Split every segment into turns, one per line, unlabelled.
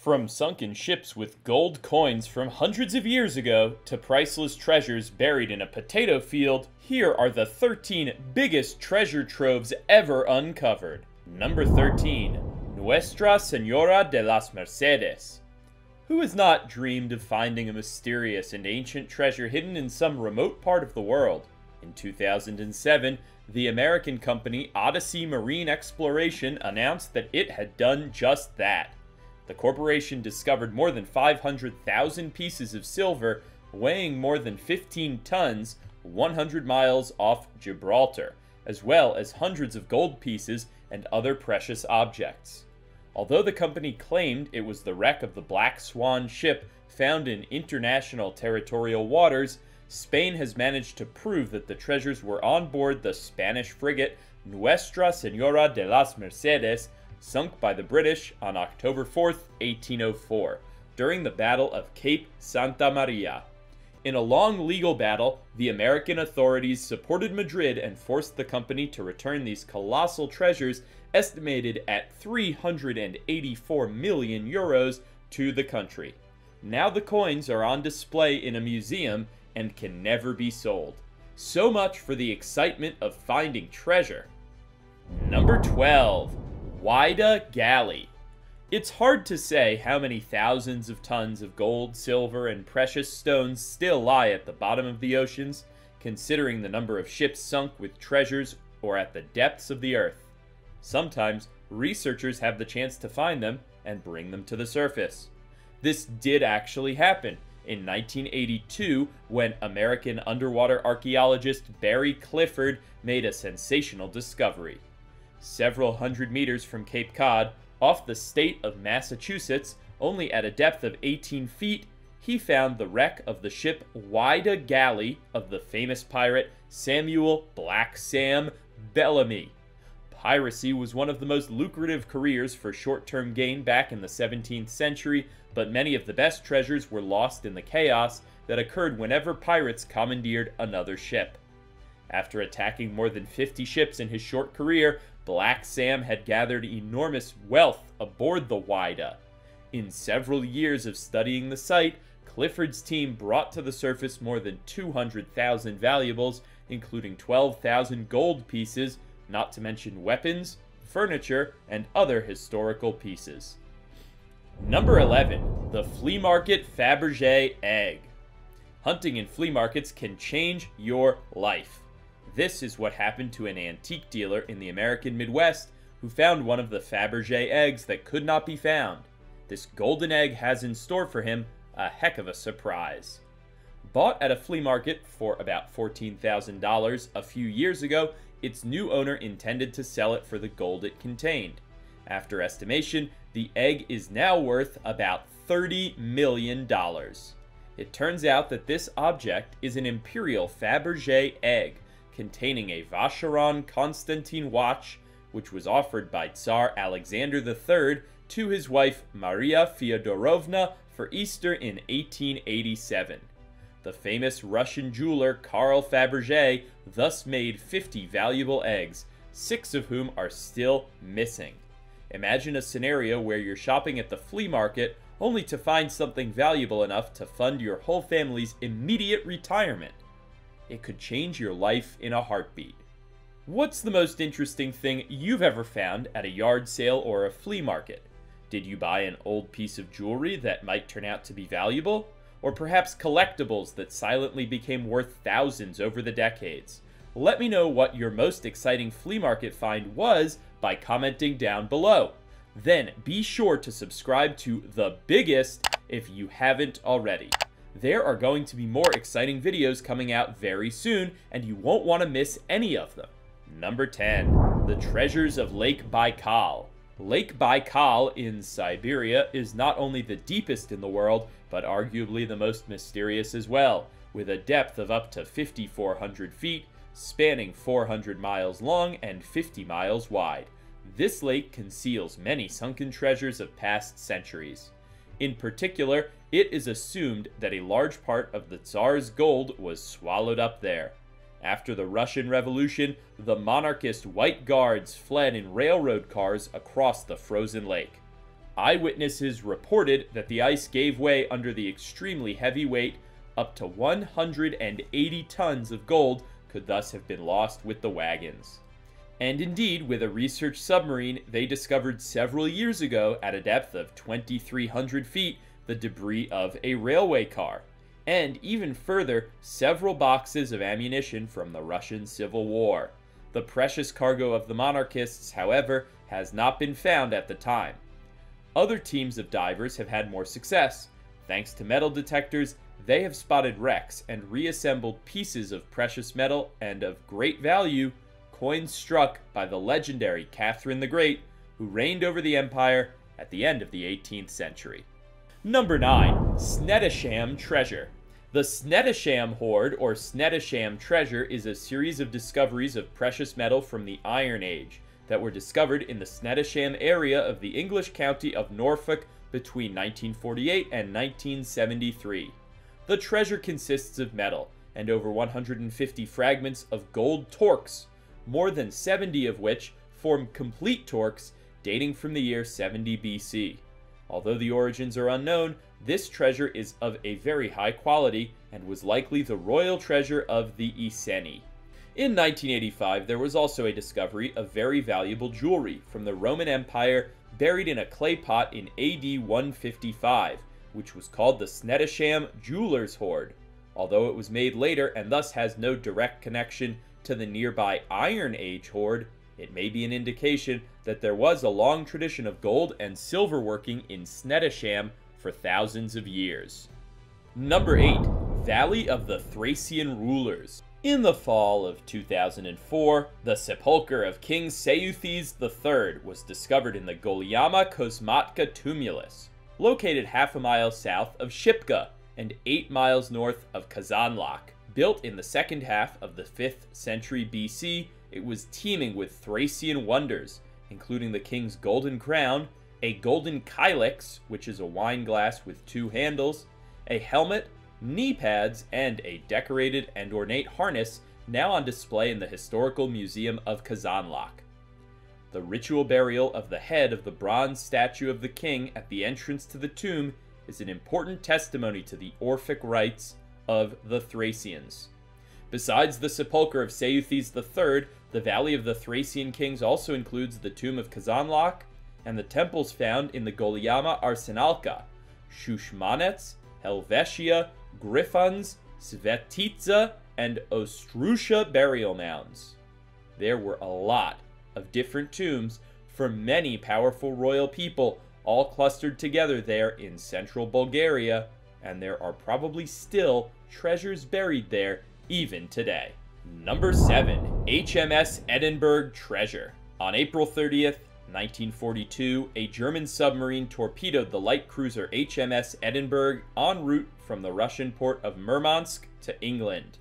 From sunken ships with gold coins from hundreds of years ago to priceless treasures buried in a potato field, here are the 13 biggest treasure troves ever uncovered. Number 13 Nuestra Senora de las Mercedes. Who has not dreamed of finding a mysterious and ancient treasure hidden in some remote part of the world? In 2007, the American company Odyssey Marine Exploration announced that it had done just that the corporation discovered more than 500,000 pieces of silver weighing more than 15 tons 100 miles off Gibraltar, as well as hundreds of gold pieces and other precious objects. Although the company claimed it was the wreck of the Black Swan ship found in international territorial waters, Spain has managed to prove that the treasures were on board the Spanish frigate Nuestra Senora de las Mercedes sunk by the British on October 4, 1804, during the Battle of Cape Santa Maria. In a long legal battle, the American authorities supported Madrid and forced the company to return these colossal treasures, estimated at 384 million euros, to the country. Now the coins are on display in a museum and can never be sold. So much for the excitement of finding treasure. Number 12. Whydah Gally. It's hard to say how many thousands of tons of gold, silver, and precious stones still lie at the bottom of the oceans, considering the number of ships sunk with treasures or at the depths of the earth. Sometimes, researchers have the chance to find them and bring them to the surface. This did actually happen in 1982 when American underwater archaeologist Barry Clifford made a sensational discovery several hundred meters from Cape Cod, off the state of Massachusetts, only at a depth of 18 feet, he found the wreck of the ship Whydah Gally of the famous pirate Samuel Black Sam Bellamy. Piracy was one of the most lucrative careers for short term gain back in the 17th century, but many of the best treasures were lost in the chaos that occurred whenever pirates commandeered another ship. After attacking more than 50 ships in his short career, Black Sam had gathered enormous wealth aboard the Whydah. In several years of studying the site, Clifford's team brought to the surface more than 200,000 valuables, including 12,000 gold pieces, not to mention weapons, furniture, and other historical pieces. Number 11. The Flea Market Fabergé Egg. Hunting in flea markets can change your life. This is what happened to an antique dealer in the American Midwest who found one of the Fabergé eggs that could not be found. This golden egg has in store for him a heck of a surprise. Bought at a flea market for about $14,000 a few years ago, its new owner intended to sell it for the gold it contained. After estimation, the egg is now worth about $30 million. It turns out that this object is an Imperial Fabergé egg, containing a Vacheron Constantin watch, which was offered by Tsar Alexander III to his wife Maria Fyodorovna for Easter in 1887. The famous Russian jeweler Karl Fabergé thus made 50 valuable eggs, six of whom are still missing. Imagine a scenario where you're shopping at the flea market only to find something valuable enough to fund your whole family's immediate retirement it could change your life in a heartbeat. What's the most interesting thing you've ever found at a yard sale or a flea market? Did you buy an old piece of jewelry that might turn out to be valuable? Or perhaps collectibles that silently became worth thousands over the decades? Let me know what your most exciting flea market find was by commenting down below. Then be sure to subscribe to The Biggest if you haven't already there are going to be more exciting videos coming out very soon, and you won't want to miss any of them. Number 10. The Treasures of Lake Baikal. Lake Baikal in Siberia is not only the deepest in the world, but arguably the most mysterious as well, with a depth of up to 5,400 feet, spanning 400 miles long and 50 miles wide. This lake conceals many sunken treasures of past centuries. In particular, it is assumed that a large part of the Tsar's gold was swallowed up there. After the Russian Revolution, the monarchist White Guards fled in railroad cars across the frozen lake. Eyewitnesses reported that the ice gave way under the extremely heavy weight. Up to 180 tons of gold could thus have been lost with the wagons. And indeed, with a research submarine, they discovered several years ago, at a depth of 2,300 feet, the debris of a railway car. And even further, several boxes of ammunition from the Russian Civil War. The precious cargo of the monarchists, however, has not been found at the time. Other teams of divers have had more success. Thanks to metal detectors, they have spotted wrecks and reassembled pieces of precious metal and of great value, coins struck by the legendary Catherine the Great, who reigned over the empire at the end of the 18th century. Number 9. Snettisham Treasure. The Snettisham Hoard, or Snettisham Treasure, is a series of discoveries of precious metal from the Iron Age that were discovered in the Snettisham area of the English county of Norfolk between 1948 and 1973. The treasure consists of metal and over 150 fragments of gold torques, more than 70 of which form complete torques dating from the year 70 BC. Although the origins are unknown, this treasure is of a very high quality and was likely the royal treasure of the Iceni. In 1985, there was also a discovery of very valuable jewelry from the Roman Empire buried in a clay pot in AD 155, which was called the Snettisham Jewelers Hoard. Although it was made later and thus has no direct connection to the nearby Iron Age hoard, it may be an indication that there was a long tradition of gold and silver working in Snettisham for thousands of years. Number 8. Valley of the Thracian Rulers in the fall of 2004, the sepulchre of King Seuthes III was discovered in the Goliama Kosmatka tumulus, located half a mile south of Shipka and 8 miles north of Kazanlak. Built in the second half of the 5th century BC, it was teeming with Thracian wonders, including the king's golden crown, a golden kylix, which is a wine glass with two handles, a helmet knee pads, and a decorated and ornate harness now on display in the Historical Museum of Kazanlak. The ritual burial of the head of the bronze statue of the king at the entrance to the tomb is an important testimony to the Orphic rites of the Thracians. Besides the sepulchre of Seuthes III, the Valley of the Thracian Kings also includes the tomb of Kazanlak and the temples found in the Goliama Arsenalka, Shushmanets, Helvetia, Griffons, Svetitsa, and Ostrusha burial mounds. There were a lot of different tombs for many powerful royal people, all clustered together there in central Bulgaria, and there are probably still treasures buried there even today. Number 7. HMS Edinburgh Treasure. On April 30th, 1942, a German submarine torpedoed the light cruiser HMS Edinburgh en route from the Russian port of Murmansk to England.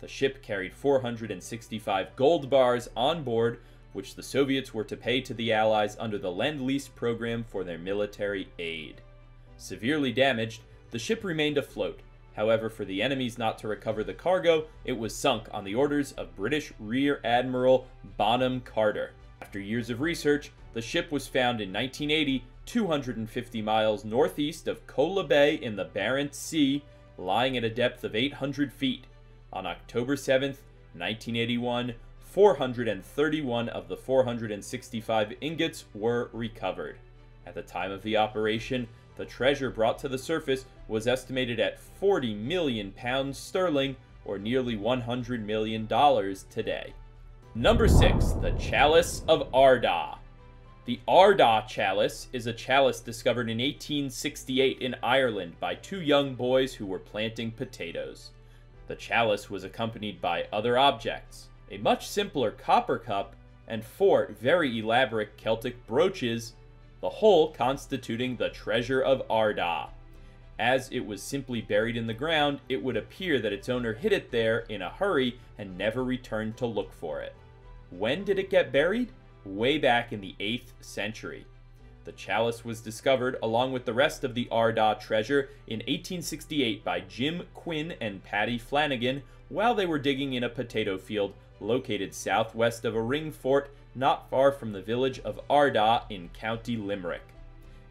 The ship carried 465 gold bars on board, which the Soviets were to pay to the Allies under the Lend Lease program for their military aid. Severely damaged, the ship remained afloat. However, for the enemies not to recover the cargo, it was sunk on the orders of British Rear Admiral Bonham Carter. After years of research, the ship was found in 1980 250 miles northeast of Kola Bay in the Barents Sea, lying at a depth of 800 feet. On October 7, 1981, 431 of the 465 ingots were recovered. At the time of the operation, the treasure brought to the surface was estimated at 40 million pounds sterling, or nearly $100 million today. Number 6. The Chalice of Ardagh. The Ardagh chalice is a chalice discovered in 1868 in Ireland by two young boys who were planting potatoes. The chalice was accompanied by other objects, a much simpler copper cup, and four very elaborate Celtic brooches, the whole constituting the treasure of Ardagh. As it was simply buried in the ground, it would appear that its owner hid it there in a hurry and never returned to look for it. When did it get buried? way back in the 8th century. The chalice was discovered along with the rest of the Ardagh treasure in 1868 by Jim Quinn and Paddy Flanagan while they were digging in a potato field located southwest of a ring fort not far from the village of Ardagh in County Limerick.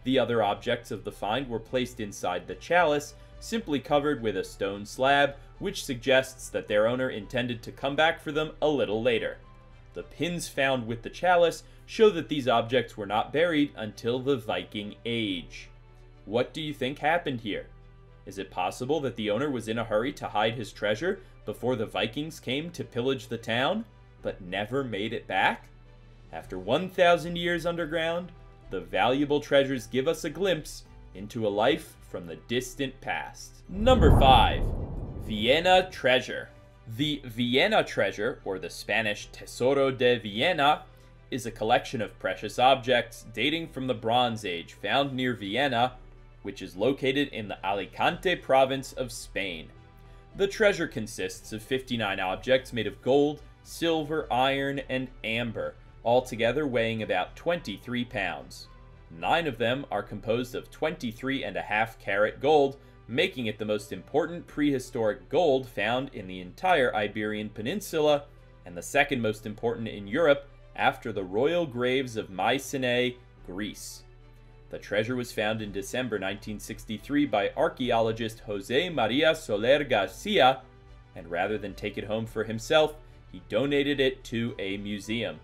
The other objects of the find were placed inside the chalice, simply covered with a stone slab, which suggests that their owner intended to come back for them a little later. The pins found with the chalice show that these objects were not buried until the Viking Age. What do you think happened here? Is it possible that the owner was in a hurry to hide his treasure before the Vikings came to pillage the town, but never made it back? After 1,000 years underground, the valuable treasures give us a glimpse into a life from the distant past. Number 5. Vienna Treasure. The Vienna treasure, or the Spanish Tesoro de Viena, is a collection of precious objects dating from the Bronze Age found near Vienna, which is located in the Alicante province of Spain. The treasure consists of 59 objects made of gold, silver, iron, and amber, altogether weighing about 23 pounds. Nine of them are composed of 23 and a half carat gold, making it the most important prehistoric gold found in the entire Iberian Peninsula, and the second most important in Europe after the royal graves of Mycenae, Greece. The treasure was found in December 1963 by archaeologist Jose Maria Soler Garcia, and rather than take it home for himself, he donated it to a museum.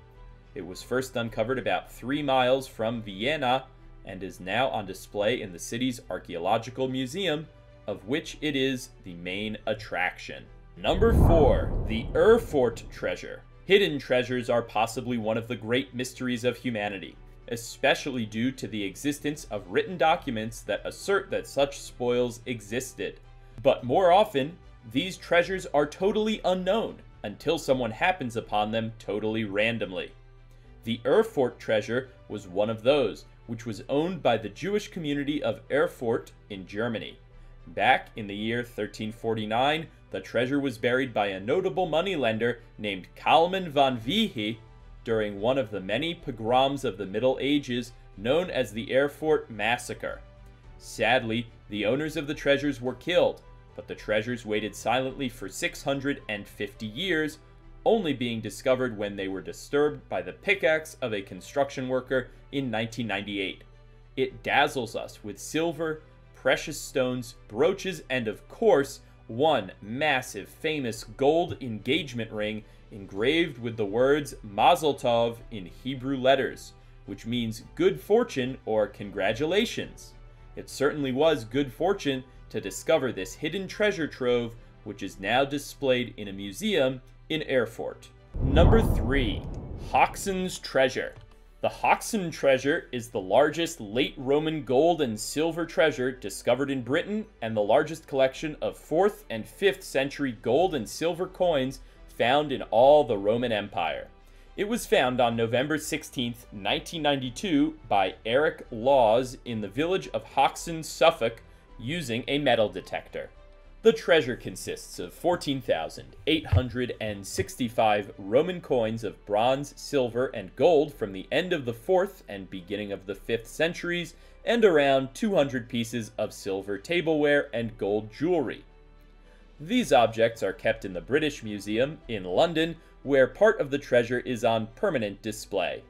It was first uncovered about three miles from Vienna and is now on display in the city's archaeological museum, of which it is the main attraction. Number 4. The Erfurt Treasure. Hidden treasures are possibly one of the great mysteries of humanity, especially due to the existence of written documents that assert that such spoils existed. But more often, these treasures are totally unknown until someone happens upon them totally randomly. The Erfurt treasure was one of those, which was owned by the Jewish community of Erfurt in Germany. Back in the year 1349, the treasure was buried by a notable moneylender named Kalman von Wiehe during one of the many pogroms of the Middle Ages known as the Erfurt Massacre. Sadly, the owners of the treasures were killed, but the treasures waited silently for 650 years only being discovered when they were disturbed by the pickaxe of a construction worker in 1998. It dazzles us with silver, precious stones, brooches, and of course, one massive famous gold engagement ring engraved with the words Mazel Tov in Hebrew letters, which means good fortune or congratulations. It certainly was good fortune to discover this hidden treasure trove, which is now displayed in a museum in Erfurt. Number 3. Hoxne's Treasure. The Hoxne treasure is the largest late Roman gold and silver treasure discovered in Britain and the largest collection of 4th and 5th century gold and silver coins found in all the Roman Empire. It was found on November 16, 1992 by Eric Lawes in the village of Hoxne, Suffolk, using a metal detector. The treasure consists of 14,865 Roman coins of bronze, silver, and gold from the end of the 4th and beginning of the 5th centuries, and around 200 pieces of silver tableware and gold jewelry. These objects are kept in the British Museum in London, where part of the treasure is on permanent display.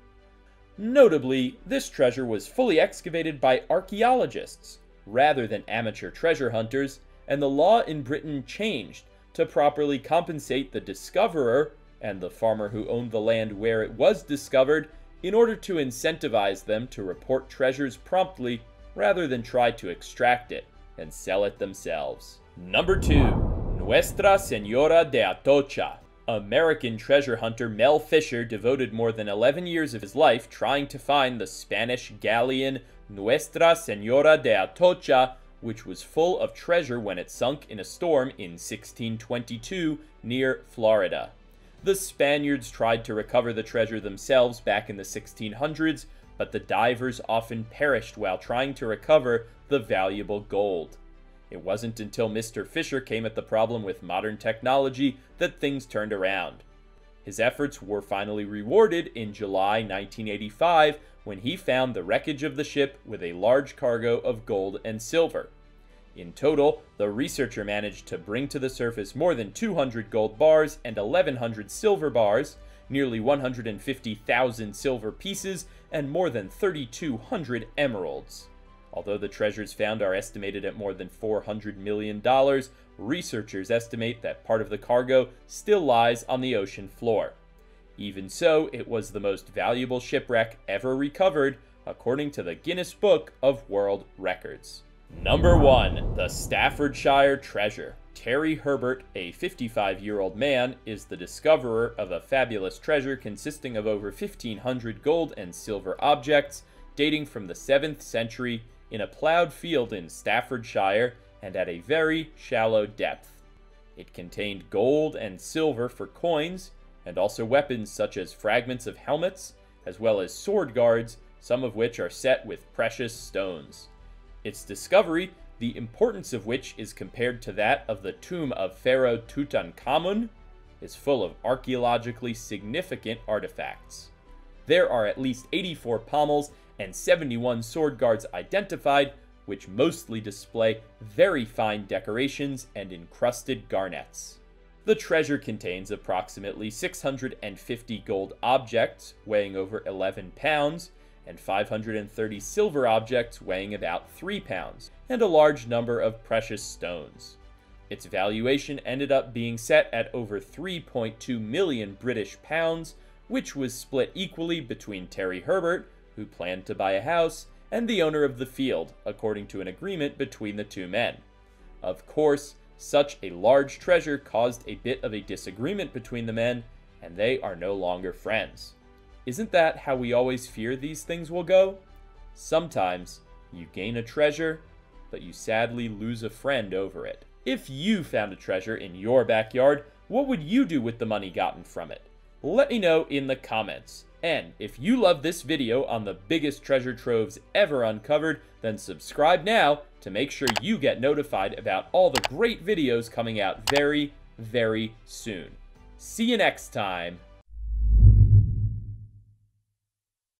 Notably, this treasure was fully excavated by archaeologists, rather than amateur treasure hunters, and the law in Britain changed to properly compensate the discoverer and the farmer who owned the land where it was discovered in order to incentivize them to report treasures promptly rather than try to extract it and sell it themselves. Number 2. Nuestra Senora de Atocha. American treasure hunter Mel Fisher devoted more than 11 years of his life trying to find the Spanish galleon Nuestra Senora de Atocha which was full of treasure when it sunk in a storm in 1622 near Florida. The Spaniards tried to recover the treasure themselves back in the 1600s, but the divers often perished while trying to recover the valuable gold. It wasn't until Mr. Fisher came at the problem with modern technology that things turned around. His efforts were finally rewarded in July 1985 when he found the wreckage of the ship with a large cargo of gold and silver. In total, the researcher managed to bring to the surface more than 200 gold bars and 1,100 silver bars, nearly 150,000 silver pieces, and more than 3,200 emeralds. Although the treasures found are estimated at more than $400 million, researchers estimate that part of the cargo still lies on the ocean floor. Even so, it was the most valuable shipwreck ever recovered, according to the Guinness Book of World Records. Number 1. The Staffordshire Treasure. Terry Herbert, a 55 year old man, is the discoverer of a fabulous treasure consisting of over 1,500 gold and silver objects dating from the 7th century in a plowed field in Staffordshire and at a very shallow depth. It contained gold and silver for coins, and also weapons such as fragments of helmets, as well as sword guards, some of which are set with precious stones. Its discovery, the importance of which is compared to that of the tomb of Pharaoh Tutankhamun, is full of archaeologically significant artifacts. There are at least 84 pommels and 71 sword guards identified, which mostly display very fine decorations and encrusted garnets. The treasure contains approximately 650 gold objects weighing over 11 pounds, and 530 silver objects weighing about 3 pounds, and a large number of precious stones. Its valuation ended up being set at over 3.2 million British pounds, which was split equally between Terry Herbert, who planned to buy a house, and the owner of the field, according to an agreement between the two men. Of course, such a large treasure caused a bit of a disagreement between the men, and they are no longer friends. Isn't that how we always fear these things will go? Sometimes you gain a treasure, but you sadly lose a friend over it. If you found a treasure in your backyard, what would you do with the money gotten from it? Let me know in the comments. And if you love this video on the biggest treasure troves ever uncovered, then subscribe now to make sure you get notified about all the great videos coming out very, very soon. See you next time.